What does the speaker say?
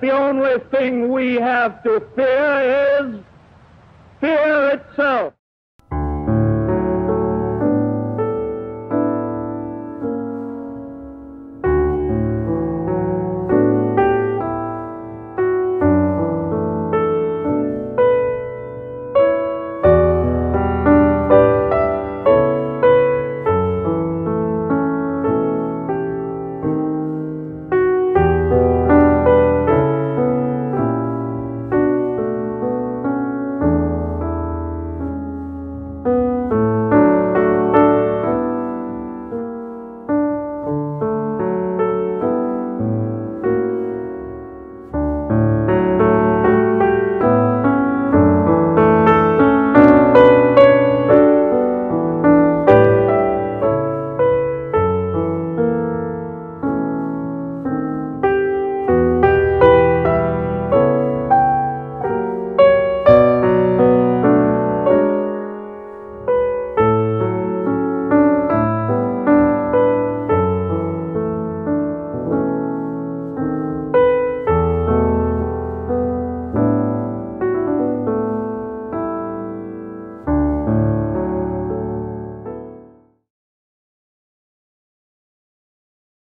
The only thing we have to fear is fear itself.